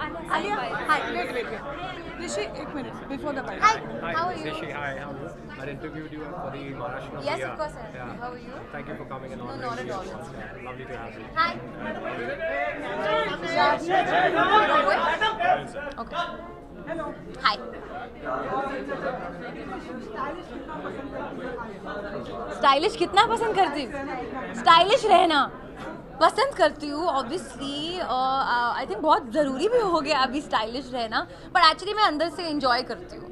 Alia, hi. Wait, wait, wait. Rishi, एक minute before the party. Hi, bite. how are you? Rishi, hi, how are you? I interviewed you for the Maharashtra Yes, of course, sir. Yeah. How are you? Thank you for coming and No, not at all. Yeah, Lovely to have you. Hi. Okay. Hello. Hi. Stylish कितना पसंद करती stylish रहना पसंद करती हूँ obviously I think बहुत ज़रूरी भी हो गया अभी स्टाइलिश रहना बट एक्चुअली मैं अंदर से इंजॉय करती हूँ।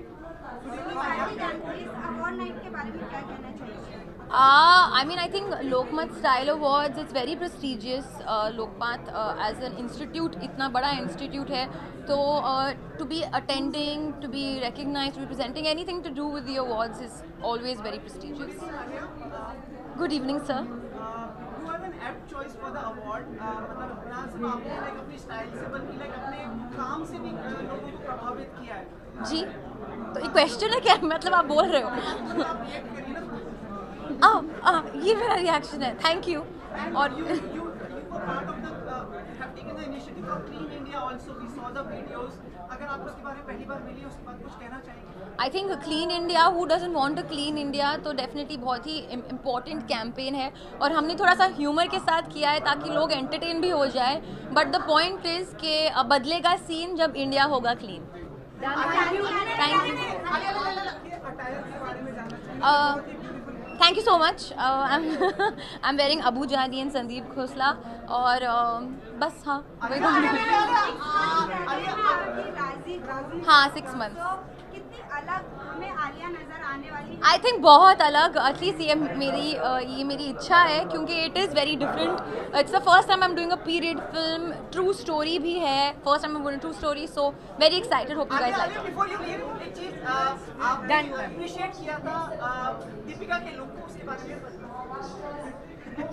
I mean I think Lokmat style awards it's very prestigious Lokmat as an institute इतना बड़ा इंस्टीट्यूट है तो to be attending to be recognize to be presenting anything to do with the is always very prestigious good evening sir you choice for the. Uh, मतलब ना सिर्फ़ आपने like अपनी style से बल्कि लाइक अपने काम से भी uh, लोगों को प्रभावित किया है। जी। तो एक क्वेश्चन है क्या? मतलब आप बोल रहे हो? तो आप रिएक्ट करिए ना आ, आ, ये मेरा रिएक्शन है। थैंक यू और you you have taken the initiative of Clean India also. We saw the videos. अगर आप उसके बारे में पहली बार मिली उसके बाद कुछ कहना चाहेंगे I think clean India who doesn't want clean India तो डेफिनेटली बहुत ही इंपॉर्टेंट कैंपेन है और हमने थोड़ा सा ह्यूमर के साथ किया है ताकि लोग एंटरटेन भी हो जाए बट द पॉइंट इज़ के बदलेगा सीन जब इंडिया होगा clean thank you thank you so much I am wearing Abu Jani and Sandeep Khosla और uh, बस हाँ हाँ सिक्स मंथ्स कितनी अलग हमें आलिया नज़र आने वाली आई थिंक बहुत अलग एटलीस्ट ये मेरी ये मेरी इच्छा है क्योंकि it is very different it's the first time I am doing a period film true story भी है. First time I true story so very excited hope you guys like it before you leave एक चीज़ आपने appreciate किया था दीपिका के look को उसके बारे में